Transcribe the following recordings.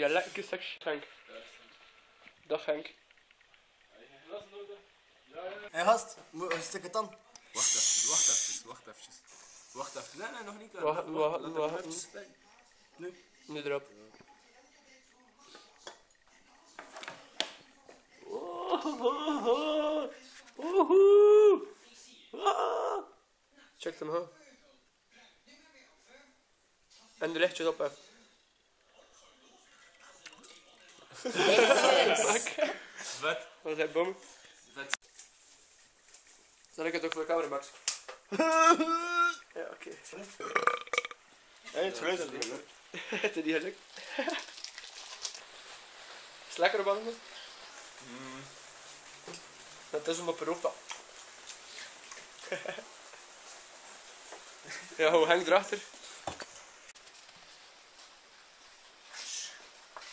Ja, lekker seks Henk. Dag Henk. Hé gast, moet- stik het dan. Wacht even, wacht even, wacht even. Wacht even. Nee, nee, nog niet. klaar. Wacht, wacht, wacht. spelen. Nu erop. Check hem aan. En de lichtjes op even. Vet. Wat is hij bom? Vet. Zal ik het ook voor de camera, Max? Ja, oké. Hé, het geluid is niet. Het is niet gelukt. Is het lekker op handen? Dat is hem op een hoofd. ja, hoe hangt erachter?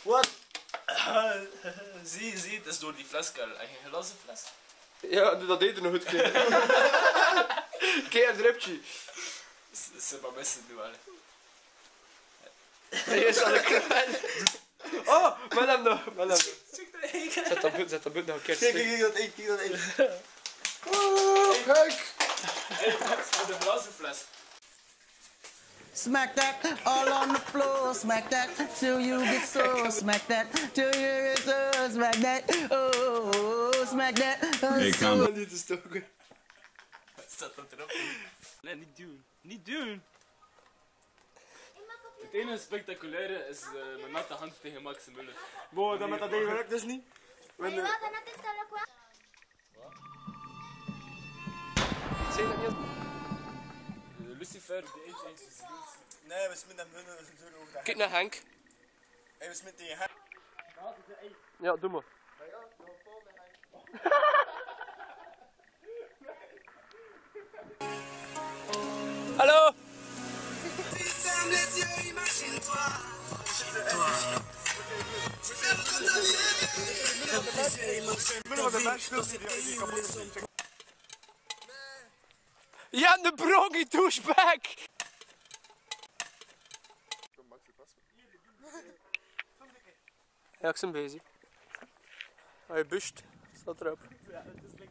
Wat? Zie, zie, het is door die fles, Karel. En geen glazen fles. Ja, dat deed er nog goed. Kijk, Kijk, een drupje. Ze- maar missen nu wel. Hier zal ik Oh, maar hem nog. Maar hem keer. Zet dat boet, zet dat boet nog een keer. Kijk, kijk, kijk dat één, kijk dat één. Kijk. Hé, Max, voor de glazen fles. Smack that all on the floor, smack that till you get sore, smack that till you get sore, smack that, oh, smack that. Hey, calm Om niet te stoken. Zet dat erop. Nee, niet doen. Niet doen. Het enige spectaculaire is eh, mijn natte hand tegen Max Muller. Boah, dat met dat ding werkt dus niet. Wat? Dan ook wel. Zeg dat niet. De Nee, we smitten hem hun deur over de Kijk naar Henk. Hé, we smitten tegen hem. Ja, doe maar. Hallo! Jan de Brongie douchebag! Ja, ik ben bezig. Hij bust, staat erop. Nee,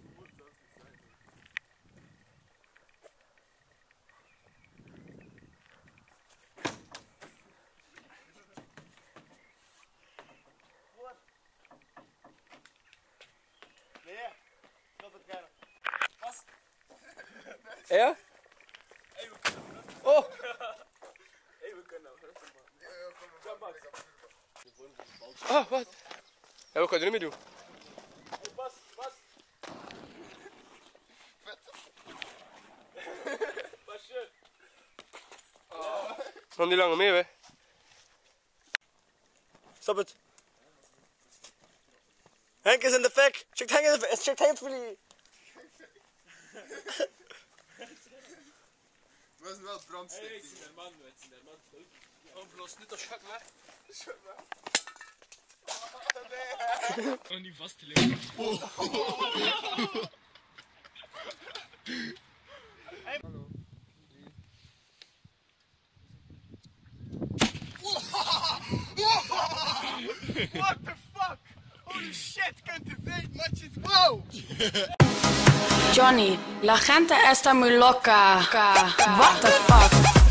Ja? Oh! Hé, we kunnen nou rustig man. Oh, wat? Ja, wat ga je er nu mee doen? Hé, Bas, Bas. Basje. Nog niet langer mee, hè? Stop het. Henk is in de fik. Check Henk in de fik. Check Henk voor die. Dat is wel brandstichting. ik zie de man, ik zie de man. Oh, bloos niet als schak weg. Oh, niet vast te leggen. What the fuck? Holy shit, kunt u weten, matjes. Wow! Johnny, la gente está muy loca. What the fuck?